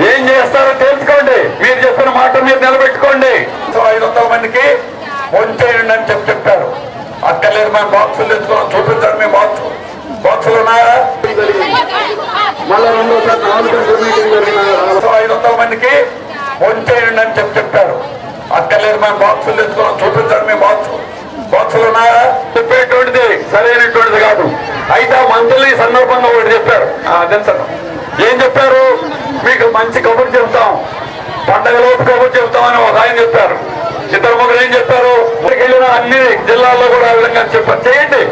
ఏం చేస్తారో తెలుసుకోండి. మీరు చెప్పిన మాట మీరు నిలబెట్టుకోండి. సో ఐదు వందల మందికి వంచేయండి అని చెప్పి చెప్పారు. అక్కర్లేదు మేము బాక్సులు తెచ్చుకోవాలి. చూపించండి మీ బాక్స్. బాక్సులు ఉన్నాయా? మళ్ళా రెండోసారి నాలుగు ఐదు వందల మందికి వంచేయండి అని చెప్పి చెప్పారు. అక్కర్లేదు మేము బాక్సులు తెచ్చుకోవాలి. చూపించండి మీ బాక్స్. బాక్సులు ఉన్నాయా? చెప్పేటువంటిది సరైనటువంటిది కాదు. అయితే మంత్రులు ఈ సందర్భంగా ఒకటి చెప్పారు. ఆ, తెలుసా ఏం చెప్పారు? మీకు మంచి కబురు చెప్తాం. పండగలోపు కబురు చెప్తామని ఒక ఆయన చెప్పారు. ఇద్దరు ముగ్గురు ఏం చెప్పారు? వెళ్ళిన అన్ని జిల్లాల్లో కూడా విధంగా చెప్పారు. చేయండి.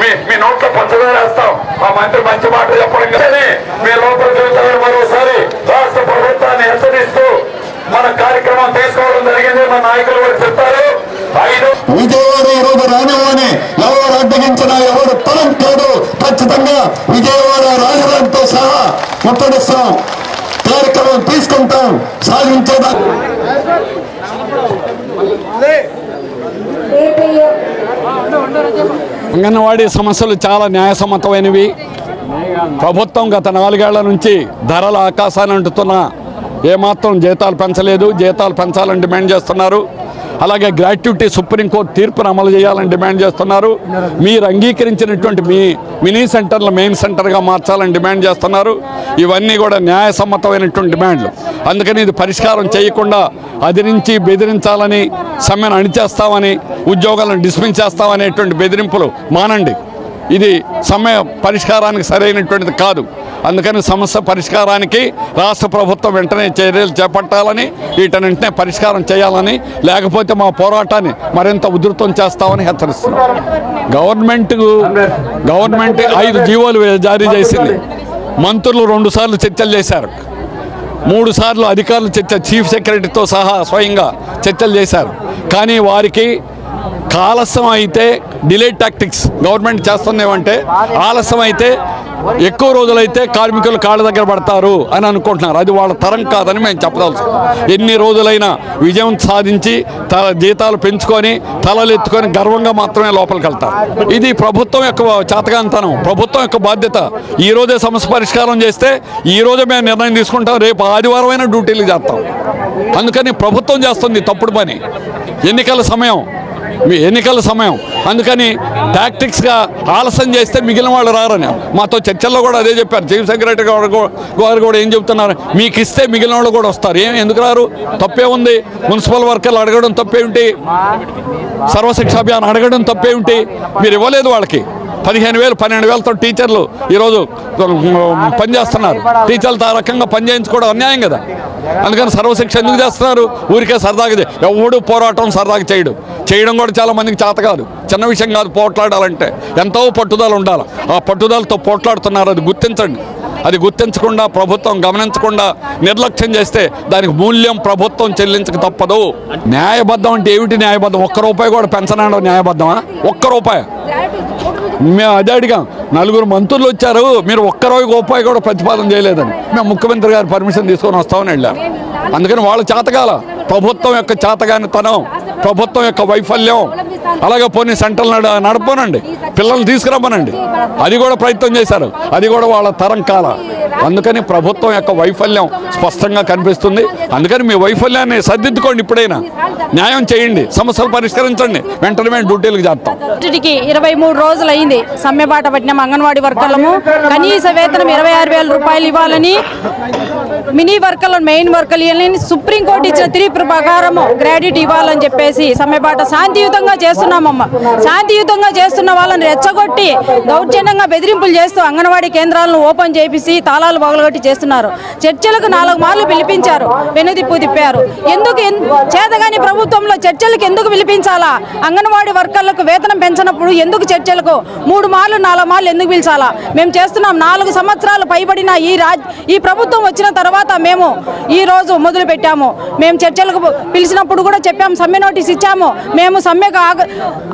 మీ మీ నోట్లో పంచదార వేస్తాం. ఆ మంత్రి మంచి మాట చెప్పడం కానీ మీ లోపల చూస్తామని మరోసారి రాష్ట్ర ప్రభుత్వాన్ని హెచ్చరిస్తూ మన కార్యక్రమం తీసుకోవడం జరిగింది. మన నాయకులు కూడా చెప్తారు విజయవాడ ఈ రోజు రానివ్వని ఎవరు అడ్డగించినా ఎవరు? కాదు ఖచ్చితంగా విజయవాడ రాజధానితో సహా ముట్టడిస్తాం. కార్యక్రమం తీసుకుంటాం. సాధించేదా అంగన్వాడీ సమస్యలు చాలా న్యాయసమ్మతమైనవి. ప్రభుత్వం గత నాలుగేళ్ళ నుంచి ధరల ఆకాశాన్ని అంటుతున్నా ఏమాత్రం జీతాలు పెంచలేదు. జీతాలు పెంచాలని డిమాండ్ చేస్తున్నారు. అలాగే గ్రాట్యుటీ సుప్రీంకోర్టు తీర్పును అమలు చేయాలని డిమాండ్ చేస్తున్నారు. మీరు అంగీకరించినటువంటి మీ మినీ సెంటర్ల మెయిన్ సెంటర్గా మార్చాలని డిమాండ్ చేస్తున్నారు. ఇవన్నీ కూడా న్యాయసమ్మతమైనటువంటి డిమాండ్లు. అందుకని ఇది పరిష్కారం చేయకుండా అదిరించి బెదిరించాలని సమ్మెను అణిచేస్తామని ఉద్యోగాలను డిస్మిస్ చేస్తామనేటువంటి బెదిరింపులు మానండి. ఇది సమయ పరిష్కారానికి సరైనటువంటిది కాదు. అందుకని సమస్య పరిష్కారానికి రాష్ట్ర ప్రభుత్వం వెంటనే చర్యలు చేపట్టాలని వీటన్నింటినే పరిష్కారం చేయాలని లేకపోతే మా పోరాటాన్ని మరింత ఉధృతం చేస్తామని హెచ్చరిస్తున్నాం. గవర్నమెంట్ గవర్నమెంట్ ఐదు జీవోలు జారీ చేసింది. మంత్రులు రెండుసార్లు చర్చలు చేశారు. మూడు సార్లు అధికారులు చర్చ చీఫ్ సెక్రటరీతో సహా స్వయంగా చర్చలు చేశారు. కానీ వారికి ఆలస్యం అయితే డిలే టాక్టిక్స్ గవర్నమెంట్ చేస్తుందేమంటే ఆలస్యం అయితే ఎక్కువ రోజులైతే కార్మికులు కాళ్ళ దగ్గర పడతారు అని అనుకుంటున్నారు. అది వాళ్ళ తరం కాదని మేము చెప్పదలుచు ఎన్ని రోజులైనా విజయం సాధించి తల జీతాలు పెంచుకొని తలలెత్తుకొని గర్వంగా మాత్రమే లోపలికి వెళ్తారు. ఇది ప్రభుత్వం యొక్క చేతగాంతనం ప్రభుత్వం యొక్క బాధ్యత. ఈ రోజే సమస్య పరిష్కారం చేస్తే ఈ రోజే మేము నిర్ణయం తీసుకుంటాం. రేపు ఆదివారం అయినా డ్యూటీలు చేస్తాం. అందుకని ప్రభుత్వం చేస్తుంది తప్పుడు పని. ఎన్నికల సమయం మీ ఎన్నికల సమయం. అందుకని టాక్టిక్స్గా ఆలస్యం చేస్తే మిగిలిన వాళ్ళు రారని. మాతో చర్చల్లో కూడా అదే చెప్పారు. చీఫ్ సెక్రటరీ గారు గారు కూడా ఏం చెప్తున్నారు? మీకు ఇస్తే మిగిలిన వాళ్ళు కూడా వస్తారు. ఏం ఎందుకు రారు? తప్పే ఉంది. మున్సిపల్ వర్కర్లు అడగడం తప్పేమిటి? సర్వశిక్ష అభియాన్ అడగడం తప్పేమిటి? మీరు ఇవ్వలేదు వాళ్ళకి. పదిహేను వేలు పన్నెండు వేలతో టీచర్లు ఈరోజు పనిచేస్తున్నారు. టీచర్లతో ఆ రకంగా పని చేయించుకోవడం అన్యాయం కదా. అందుకని సర్వశిక్ష ఎందుకు చేస్తున్నారు? ఊరికే సరదాగా ఎవడు పోరాటం సరదాగా చేయడు. చేయడం కూడా చాలా మందికి చేత కాదు. చిన్న విషయం కాదు పోట్లాడాలంటే. ఎంతో పట్టుదల ఉండాలి. ఆ పట్టుదలతో పోట్లాడుతున్నారు అది గుర్తించండి. అది గుర్తించకుండా ప్రభుత్వం గమనించకుండా నిర్లక్ష్యం చేస్తే దానికి మూల్యం ప్రభుత్వం చెల్లించక తప్పదు. న్యాయబద్ధం అంటే ఏమిటి న్యాయబద్ధం? ఒక్క రూపాయి కూడా పెంచనండి న్యాయబద్ధమా? ఒక్క రూపాయి. మేము అదే అడిగాం. నలుగురు మంత్రులు వచ్చారు. మీరు ఒక్క రూపాయి కూడా ప్రతిపాదన చేయలేదని. మేము ముఖ్యమంత్రి గారు పర్మిషన్ తీసుకొని వస్తామని వెళ్ళాం. అందుకని వాళ్ళ చేతకాల ప్రభుత్వం యొక్క చేతగానితనం. ప్రభుత్వం యొక్క వైఫల్యం. అలాగే పోనీ సెంటర్లు నడపనండి. పిల్లల్ని తీసుకురమ్మనండి. అది కూడా ప్రయత్నం చేశారు. అది కూడా వాళ్ళ తరం కాల. అందుకని ప్రభుత్వం యొక్క వైఫల్యం స్పష్టంగా కనిపిస్తుంది. అందుకని మీ వైఫల్యాన్ని సర్దిద్దుకోండి ఇప్పుడైనా. న్యాయం చేయండి. సమస్యలు పరిష్కరించండి. వెంటనే మేము డ్యూటీలకు చేస్తాం. ఇప్పటికి ఇరవై మూడు రోజులు అయింది సమ్మెబాట పట్టిన అంగన్వాడీ వర్కర్లము కనీస వేతనం ఇరవై ఆరు వేల రూపాయలు ఇవ్వాలని మినీ వర్కర్లు మెయిన్ వర్కర్లు ఇవ్వాలని సుప్రీంకోర్టు ఇచ్చిన తీర్పు ప్రకారం గ్రాడ్యుయేట్ ఇవ్వాలని చెప్పేసి సమయపాట శాంతియుతంగా చేస్తున్నామమ్మ. శాంతియుతంగా చేస్తున్న వాళ్ళని రెచ్చగొట్టి దౌర్జన్యంగా బెదిరింపులు చేస్తూ అంగన్వాడీ కేంద్రాలను ఓపెన్ చేపిసి తాళాలు పగలగొట్టి చేస్తున్నారు. చర్చలకు నాలుగు మార్లు పిలిపించారు. వెనుదిప్పు తిప్పారు ఎందుకు చేతగాని ప్రభుత్వంలో చర్చలకు ఎందుకు పిలిపించాలా? అంగన్వాడీ వర్కర్లకు వేతనం పెంచినప్పుడు ఎందుకు చర్చలకు మూడు మార్లు నాలుగు మార్లు ఎందుకు పిలిచాలా? మేము చేస్తున్నాం. నాలుగు సంవత్సరాలు పైబడిన ఈ రాజ్ ఈ ప్రభుత్వం వచ్చిన తర్వాత తర్వాత మేము ఈ రోజు మొదలు పెట్టాము. మేము చర్చలకు పిలిచినప్పుడు కూడా చెప్పాము సమ్మె నోటీస్ ఇచ్చాము. మేము సమ్మెకు ఆగ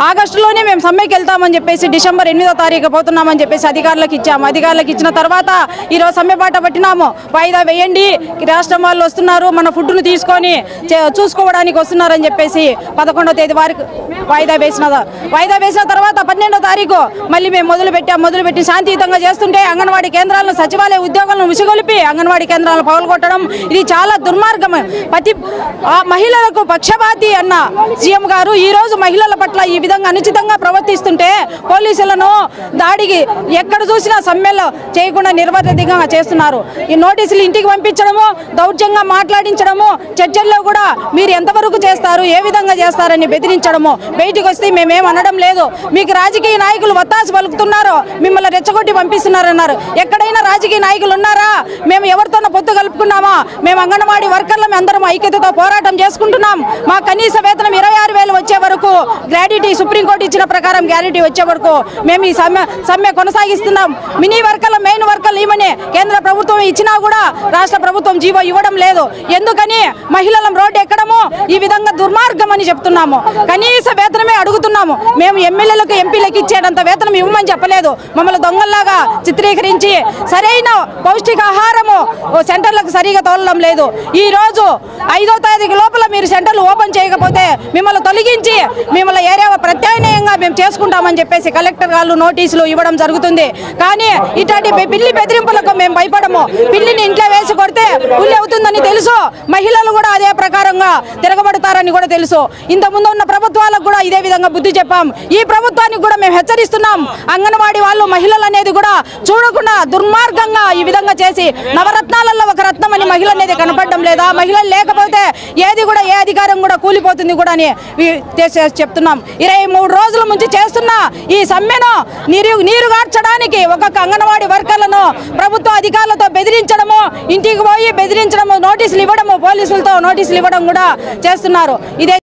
ఆగస్టులోనే మేము సమ్మెకి వెళ్తామని చెప్పేసి డిసెంబర్ ఎనిమిదో తారీఖు పోతున్నామని చెప్పేసి అధికారులకు ఇచ్చాము. అధికారులకు ఇచ్చిన తర్వాత ఈరోజు సమ్మె బాట పట్టినాము. వాయిదా వేయండి రాష్ట్రం వాళ్ళు వస్తున్నారు మన ఫుడ్ను తీసుకొని చే- చూసుకోవడానికి వస్తున్నారని చెప్పేసి పదకొండో తేదీ వారికి వాయిదా వేసిన వాయిదా వేసిన తర్వాత పన్నెండో తారీఖు మళ్ళీ మేము మొదలు పెట్టాము. మొదలు పెట్టి శాంతియుతంగా చేస్తుంటే అంగన్వాడీ కేంద్రాలను సచివాలయ ఉద్యోగాలను విసుగొలిపి అంగన్వాడీ కేంద్రాలను పగలగొట్టడం ఇది చాలా దుర్మార్గం ప్రతి ఆ మహిళలకు పక్షపాతి అన్న సీఎం గారు ఈ రోజు మహిళల పట్ల ఈ విధంగా అనుచితంగా ప్రవర్తిస్తుంటే పోలీసులను దాడికి ఎక్కడ చూసినా సమ్మెలు చేయకుండా నిర్వర్తిగా చేస్తున్నారు. ఈ నోటీసులు ఇంటికి పంపించడము దౌర్జంగా మాట్లాడించడము చర్చల్లో కూడా మీరు ఎంతవరకు చేస్తారు ఏ విధంగా చేస్తారని బెదిరించడము. బయటికి వస్తే మేమేం అనడం లేదు. మీకు రాజకీయ నాయకులు వత్తాసు పలుకుతున్నారో. మిమ్మల్ని రెచ్చగొట్టి పంపిస్తున్నారన్నారు. ఎక్కడైనా రాజకీయ నాయకులు ఉన్నారా? మేము ఎవరితోనో పొత్తు కలుపుకున్నామా? మేము అంగన్వాడీ వర్కర్లం అందరం ఐక్యతతో పోరాటం చేసుకుంటున్నాం. మా కనీస వేతనం ఇరవై ఆరు వేలు వచ్చే వరకు గ్రాడ్యుటీ సుప్రీంకోర్టు ఇచ్చిన ప్రకారం గ్రాడ్యుటీ వచ్చే వరకు మేము ఈ సమ్మె సమ్మె కొనసాగిస్తున్నాం. మినీ వర్కర్లు మెయిన్ వర్కర్లు ఇవ్వని కేంద్ర ప్రభుత్వం ఇచ్చినా కూడా రాష్ట్ర ప్రభుత్వం జీవో ఇవ్వడం లేదు. ఎందుకని? మహిళలం రోడ్డు ఎక్కడము? ఈ విధంగా దుర్మార్గం అని చెప్తున్నాము. కనీస వేతనమే అడుగుతున్నాము. మేము ఎమ్మెల్యేలకు ఎంపీలకు ఇచ్చేటంత వేతనం ఇవ్వమని చెప్పలేదు. మమ్మల్ని దొంగల్లాగా చిత్రీకరించి సరైన పౌష్టికాహారము సెంటర్ సెంటర్లకు సరిగా తోలడం లేదు. ఈ రోజు ఐదో తారీఖు లోపల మీరు సెంటర్లు ఓపెన్ చేయకపోతే మిమ్మల్ని తొలగించి మిమ్మల్ని ఏరియా ప్రత్యామ్నాయంగా మేము చేసుకుంటామని చెప్పేసి కలెక్టర్ వాళ్ళు నోటీసులు ఇవ్వడం జరుగుతుంది. కానీ ఇట్లాంటి పిల్లి బెదిరింపులకు మేము భయపడము. పిల్లిని ఇంట్లో వేసి కొడితే పుల్లి అవుతుందని తెలుసు. మహిళలు కూడా అదే ప్రకారంగా తిరగబడతారని కూడా తెలుసు. ఇంత ముందు ఉన్న ప్రభుత్వాలకు కూడా ఇదే విధంగా బుద్ధి చెప్పాం. ఈ ప్రభుత్వానికి కూడా మేము హెచ్చరిస్తున్నాం. అంగన్వాడీ వాళ్ళు మహిళలు అనేది కూడా చూడకుండా దుర్మార్గంగా ఈ విధంగా చేసి నవరత్నాలలో ఒక రత్నం అని మహిళ అనేది కనపడడం లేదా? మహిళలు లేకపోతే ఏది కూడా ఏ అధికారం కూడా కూలిపోతుంది కూడా అని చేసే- చెప్తున్నాం. ఇరవై మూడు రోజుల నుంచి చేస్తున్న ఈ సమ్మెను నీరు నీరుగార్చడానికి ఒక్కొక్క అంగన్వాడీ వర్కర్లను ప్రభుత్వ అధికారులతో బెదిరించడము ఇంటికి పోయి బెదిరించడము నోటీసులు ఇవ్వడము పోలీసులతో నోటీసులు ఇవ్వడం కూడా చేస్తున్నారు. ఇదే